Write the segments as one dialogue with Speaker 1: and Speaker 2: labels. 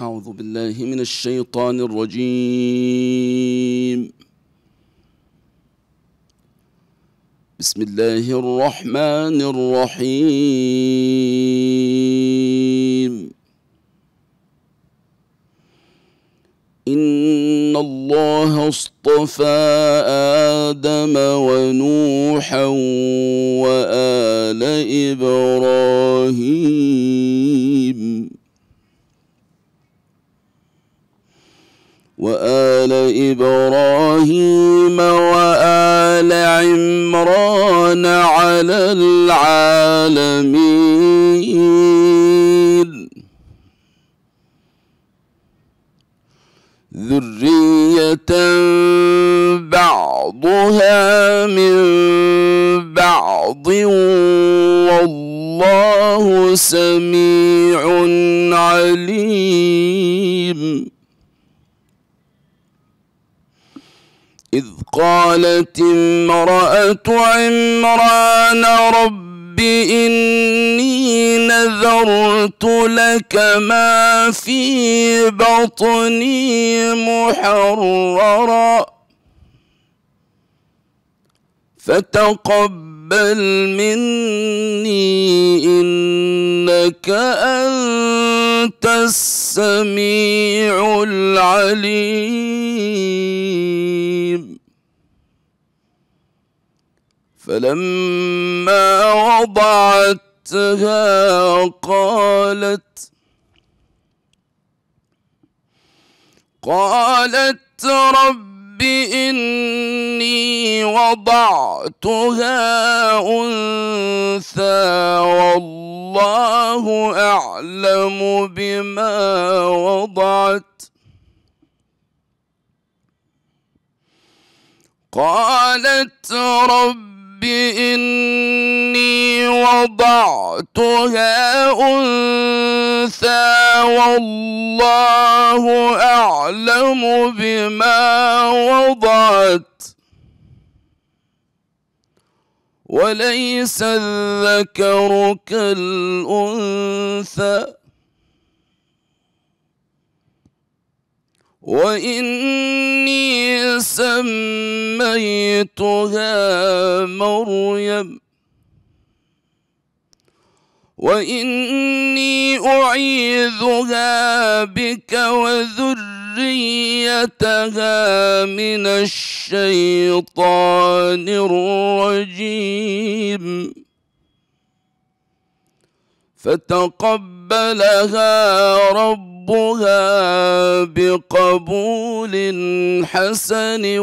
Speaker 1: أعوذ بالله من الشيطان الرجيم. بسم الله الرحمن الرحيم. إن الله اصطفى آدم ونوحا وآل إبراهيم. وآل إبراهيم وآل عمران على العالمين. ذرية بعضها من بعض والله سميع عليم. إذ قالت امرأة عمران رب إني نذرت لك ما في بطني محررا. فتقبل مني إنك أنت السميع العليم فلما وضعتها قالت قالت رب إني وضعتها أنثى والله أعلم بما وضعت. قالت رب إني وضعتها أنثى والله أعلم بما وضعت. وليس الذكر كالأنثى. وإني سميتها مريم. وإني أعيذها بك وذريتها من الشيطان الرجيم. فتقبلها رب ربها بقبول حسن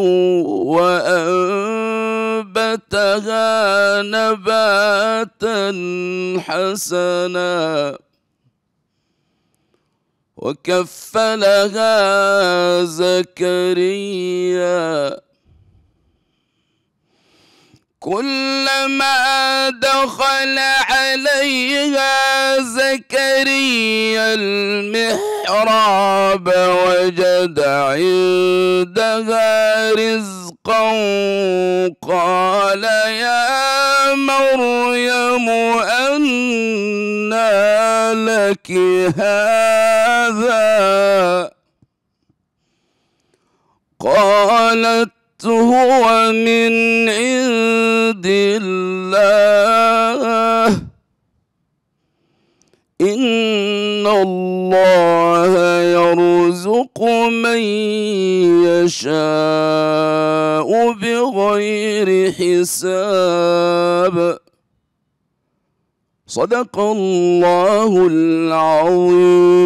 Speaker 1: وأنبتها نباتا حسنا وكفلها زكريا كلما دخل عليها زكريا المحراب وجد عندها رزقا قال يا مريم أنى لك هذا قالت هو من عند الله. إن الله يرزق من يشاء بغير حساب. صدق الله العظيم.